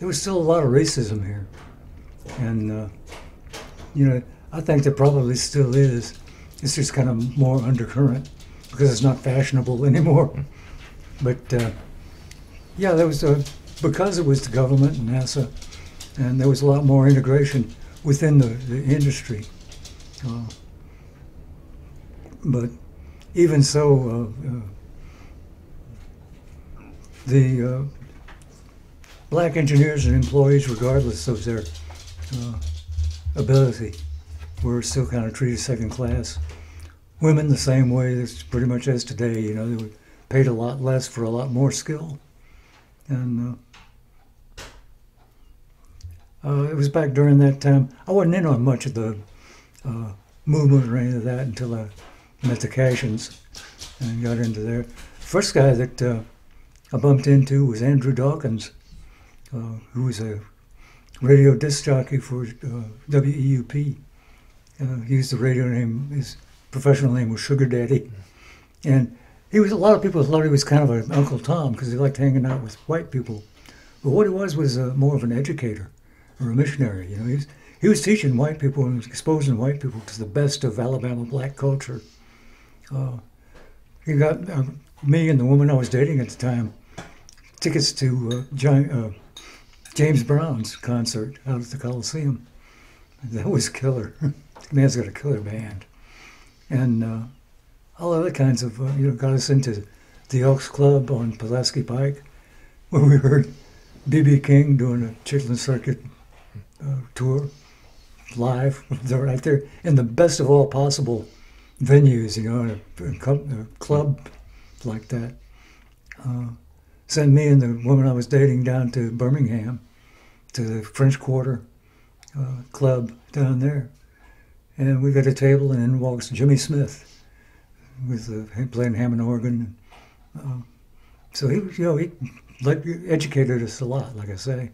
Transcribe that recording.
there was still a lot of racism here, and uh, you know, I think there probably still is. It's just kind of more undercurrent because it's not fashionable anymore. But uh, yeah, there was a because it was the government and NASA, and there was a lot more integration within the, the industry. Uh, but even so, uh, uh, the uh, black engineers and employees, regardless of their uh, ability, were still kind of treated second class. Women the same way, it's pretty much as today. You know, they were paid a lot less for a lot more skill, and uh, uh, it was back during that time. I wasn't in on much of the uh, movement or any of that until I met the Cashins and got into there. First guy that uh, I bumped into was Andrew Dawkins, uh, who was a radio disc jockey for uh, WEUP. Uh, he used the radio name, his professional name was Sugar Daddy. And he was, a lot of people thought he was kind of an Uncle Tom because he liked hanging out with white people. But what he was was uh, more of an educator or a missionary. You know, he was, he was teaching white people and exposing white people to the best of Alabama black culture. Uh, he got uh, me and the woman I was dating at the time tickets to uh, uh, James Brown's concert out at the Coliseum. That was killer. the man's got a killer band, and uh, all other kinds of uh, you know got us into the Elks Club on Pulaski Pike, where we heard BB King doing a Chitlin Circuit uh, tour live. They're right there in the best of all possible venues, you know, a, a club like that. Uh, sent me and the woman I was dating down to Birmingham to the French Quarter uh, club down there. And we got a table, and in walks Jimmy Smith with uh, playing Hammond organ. Uh, so he, you know, he like, educated us a lot, like I say.